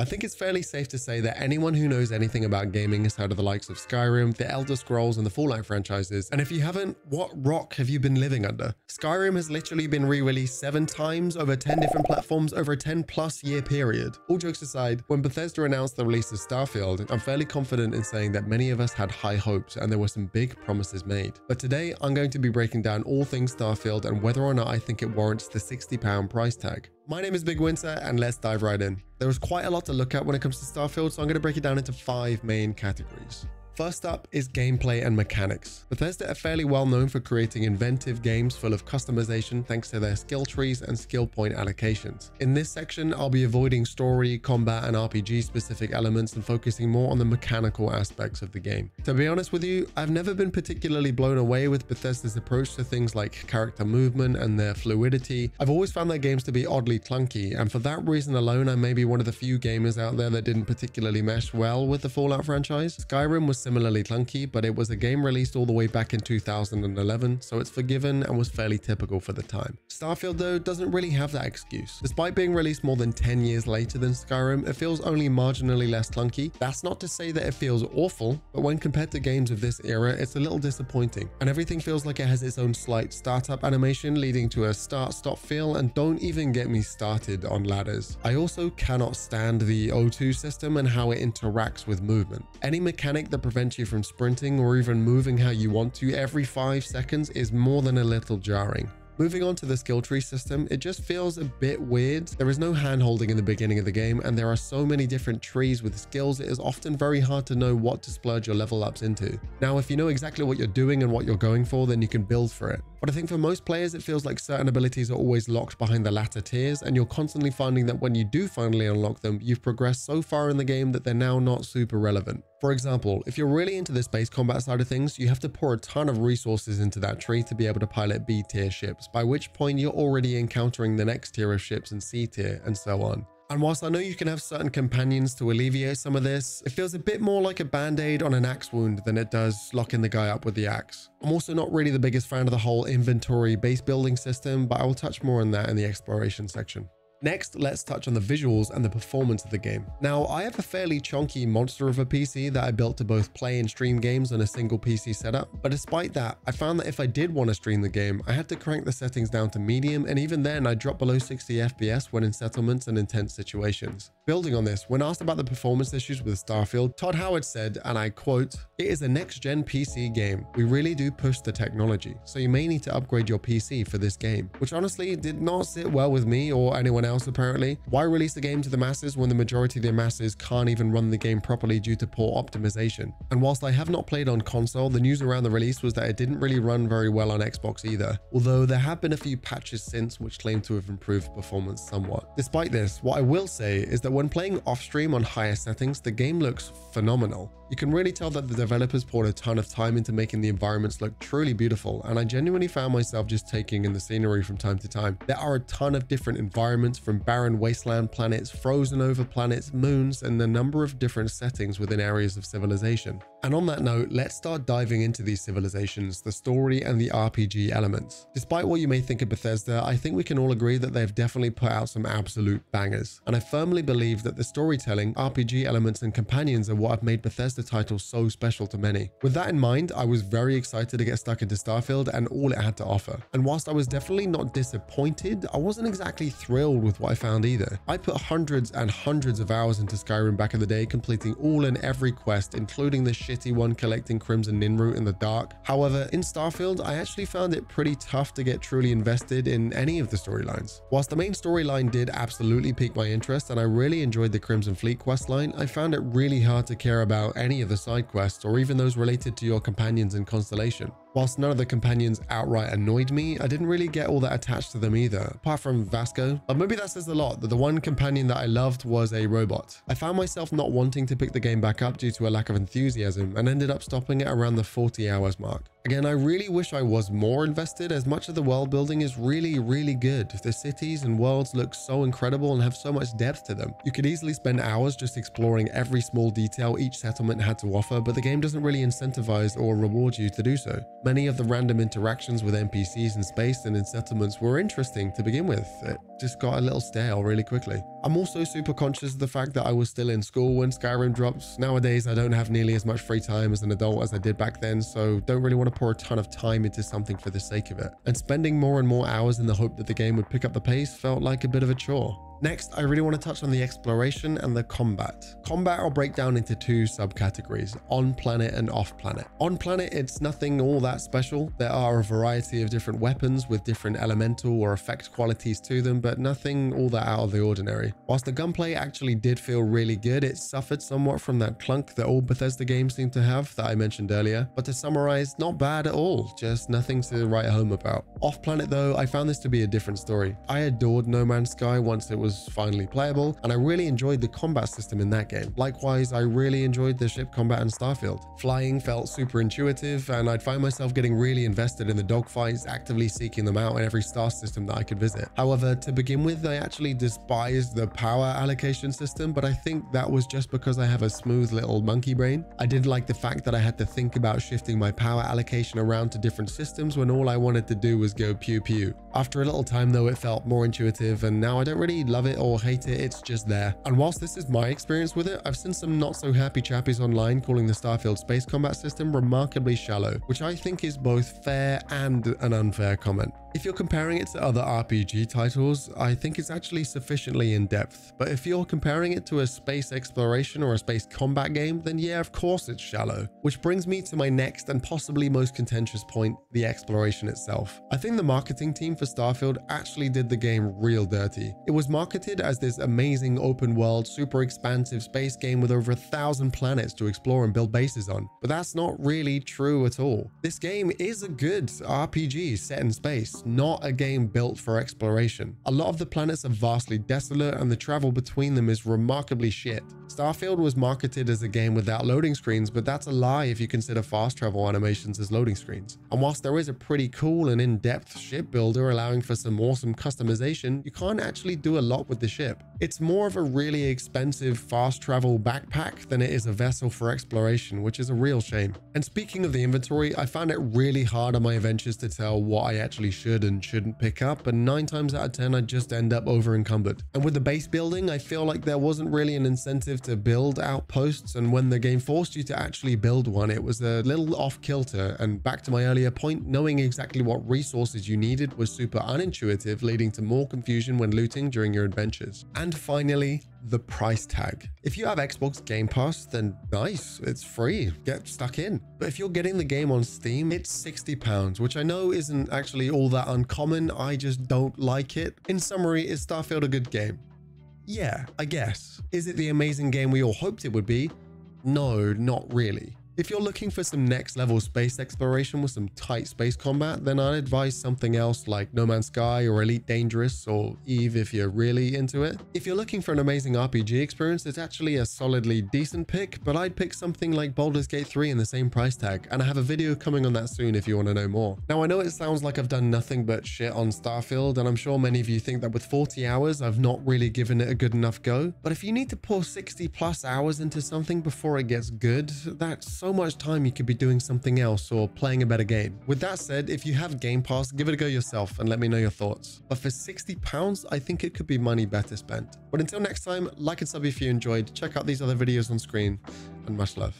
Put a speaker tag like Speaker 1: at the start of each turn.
Speaker 1: I think it's fairly safe to say that anyone who knows anything about gaming has heard of the likes of Skyrim, the Elder Scrolls, and the Fallout franchises. And if you haven't, what rock have you been living under? Skyrim has literally been re-released seven times over 10 different platforms over a 10 plus year period. All jokes aside, when Bethesda announced the release of Starfield, I'm fairly confident in saying that many of us had high hopes and there were some big promises made. But today, I'm going to be breaking down all things Starfield and whether or not I think it warrants the £60 price tag. My name is BigWynter and let's dive right in. There is quite a lot to look at when it comes to Starfield, so I'm going to break it down into five main categories. First up is gameplay and mechanics. Bethesda are fairly well known for creating inventive games full of customization thanks to their skill trees and skill point allocations. In this section, I'll be avoiding story, combat, and RPG specific elements and focusing more on the mechanical aspects of the game. To be honest with you, I've never been particularly blown away with Bethesda's approach to things like character movement and their fluidity. I've always found their games to be oddly clunky, and for that reason alone, I may be one of the few gamers out there that didn't particularly mesh well with the Fallout franchise. Skyrim was similarly clunky, but it was a game released all the way back in 2011, so it's forgiven and was fairly typical for the time. Starfield, though, doesn't really have that excuse. Despite being released more than 10 years later than Skyrim, it feels only marginally less clunky. That's not to say that it feels awful, but when compared to games of this era, it's a little disappointing, and everything feels like it has its own slight startup animation leading to a start-stop feel, and don't even get me started on ladders. I also cannot stand the O2 system and how it interacts with movement. Any mechanic that prevents you from sprinting or even moving how you want to every 5 seconds is more than a little jarring. Moving on to the skill tree system, it just feels a bit weird. There is no hand holding in the beginning of the game, and there are so many different trees with skills, it is often very hard to know what to splurge your level ups into. Now, if you know exactly what you're doing and what you're going for, then you can build for it. But I think for most players, it feels like certain abilities are always locked behind the latter tiers, and you're constantly finding that when you do finally unlock them, you've progressed so far in the game that they're now not super relevant. For example, if you're really into the space combat side of things, you have to pour a ton of resources into that tree to be able to pilot B tier ships, by which point you're already encountering the next tier of ships in C tier, and so on. And whilst I know you can have certain companions to alleviate some of this, it feels a bit more like a band-aid on an axe wound than it does locking the guy up with the axe. I'm also not really the biggest fan of the whole inventory base building system, but I will touch more on that in the exploration section. Next, let's touch on the visuals and the performance of the game. Now, I have a fairly chunky monster of a PC that I built to both play and stream games on a single PC setup, but despite that, I found that if I did want to stream the game, I had to crank the settings down to medium, and even then I dropped below 60 FPS when in settlements and intense situations. Building on this, when asked about the performance issues with Starfield, Todd Howard said, and I quote, It is a next-gen PC game. We really do push the technology, so you may need to upgrade your PC for this game, which honestly did not sit well with me or anyone else apparently. Why release the game to the masses when the majority of the masses can't even run the game properly due to poor optimization? And whilst I have not played on console, the news around the release was that it didn't really run very well on Xbox either, although there have been a few patches since which claim to have improved performance somewhat. Despite this, what I will say is that when playing off stream on higher settings, the game looks phenomenal. You can really tell that the developers poured a ton of time into making the environments look truly beautiful, and I genuinely found myself just taking in the scenery from time to time. There are a ton of different environments from barren wasteland planets, frozen over planets, moons, and a number of different settings within areas of civilization. And on that note, let's start diving into these civilizations, the story, and the RPG elements. Despite what you may think of Bethesda, I think we can all agree that they've definitely put out some absolute bangers. And I firmly believe that the storytelling, RPG elements, and companions are what have made Bethesda titles so special to many. With that in mind, I was very excited to get stuck into Starfield and all it had to offer. And whilst I was definitely not disappointed, I wasn't exactly thrilled with what I found either. I put hundreds and hundreds of hours into Skyrim back in the day, completing all and every quest, including the shitty one collecting Crimson Nirnroot in the dark. However, in Starfield, I actually found it pretty tough to get truly invested in any of the storylines. Whilst the main storyline did absolutely pique my interest and I really enjoyed the Crimson Fleet questline, I found it really hard to care about any of the side quests or even those related to your companions in Constellation. Whilst none of the companions outright annoyed me, I didn't really get all that attached to them either, apart from Vasco. But maybe that says a lot, that the one companion that I loved was a robot. I found myself not wanting to pick the game back up due to a lack of enthusiasm and ended up stopping it around the 40 hours mark. Again, I really wish I was more invested as much of the world building is really, really good. The cities and worlds look so incredible and have so much depth to them. You could easily spend hours just exploring every small detail each settlement had to offer, but the game doesn't really incentivize or reward you to do so. Many of the random interactions with NPCs in space and in settlements were interesting to begin with. It just got a little stale really quickly. I'm also super conscious of the fact that I was still in school when Skyrim drops. Nowadays, I don't have nearly as much free time as an adult as I did back then, so don't really want to pour a ton of time into something for the sake of it. And spending more and more hours in the hope that the game would pick up the pace felt like a bit of a chore. Next, I really want to touch on the exploration and the combat. Combat I'll break down into two subcategories, on planet and off planet. On planet, it's nothing all that special. There are a variety of different weapons with different elemental or effect qualities to them, but nothing all that out of the ordinary. Whilst the gunplay actually did feel really good, it suffered somewhat from that clunk that all Bethesda games seem to have that I mentioned earlier. But to summarize, not bad at all, just nothing to write home about. Off planet though, I found this to be a different story. I adored No Man's Sky once it was was finally playable, and I really enjoyed the combat system in that game. Likewise, I really enjoyed the ship combat in Starfield. Flying felt super intuitive, and I'd find myself getting really invested in the dogfights, actively seeking them out in every star system that I could visit. However, to begin with, I actually despised the power allocation system, but I think that was just because I have a smooth little monkey brain. I didn't like the fact that I had to think about shifting my power allocation around to different systems when all I wanted to do was go pew pew. After a little time though, it felt more intuitive, and now I don't really love love it or hate it, it's just there. And whilst this is my experience with it, I've seen some not so happy chappies online calling the Starfield space combat system remarkably shallow, which I think is both fair and an unfair comment. If you're comparing it to other RPG titles, I think it's actually sufficiently in depth. But if you're comparing it to a space exploration or a space combat game, then yeah, of course it's shallow. Which brings me to my next and possibly most contentious point, the exploration itself. I think the marketing team for Starfield actually did the game real dirty. It was marketed as this amazing open world, super expansive space game with over a thousand planets to explore and build bases on. But that's not really true at all. This game is a good RPG set in space not a game built for exploration. A lot of the planets are vastly desolate and the travel between them is remarkably shit. Starfield was marketed as a game without loading screens, but that's a lie if you consider fast travel animations as loading screens. And whilst there is a pretty cool and in-depth ship builder allowing for some awesome customization, you can't actually do a lot with the ship. It's more of a really expensive fast travel backpack than it is a vessel for exploration, which is a real shame. And speaking of the inventory, I found it really hard on my adventures to tell what I actually should and shouldn't pick up, and 9 times out of 10 I just end up over encumbered. And with the base building, I feel like there wasn't really an incentive to build outposts and when the game forced you to actually build one it was a little off kilter and back to my earlier point knowing exactly what resources you needed was super unintuitive leading to more confusion when looting during your adventures. And finally the price tag. If you have Xbox Game Pass, then nice, it's free, get stuck in. But if you're getting the game on Steam, it's 60 pounds, which I know isn't actually all that uncommon, I just don't like it. In summary, is Starfield a good game? Yeah, I guess. Is it the amazing game we all hoped it would be? No, not really. If you're looking for some next level space exploration with some tight space combat, then I'd advise something else like No Man's Sky or Elite Dangerous or Eve if you're really into it. If you're looking for an amazing RPG experience, it's actually a solidly decent pick, but I'd pick something like Baldur's Gate 3 in the same price tag, and I have a video coming on that soon if you want to know more. Now, I know it sounds like I've done nothing but shit on Starfield, and I'm sure many of you think that with 40 hours, I've not really given it a good enough go, but if you need to pour 60 plus hours into something before it gets good, that's so so much time you could be doing something else or playing a better game. With that said, if you have Game Pass, give it a go yourself and let me know your thoughts. But for 60 pounds, I think it could be money better spent. But until next time, like and sub if you enjoyed, check out these other videos on screen, and much love.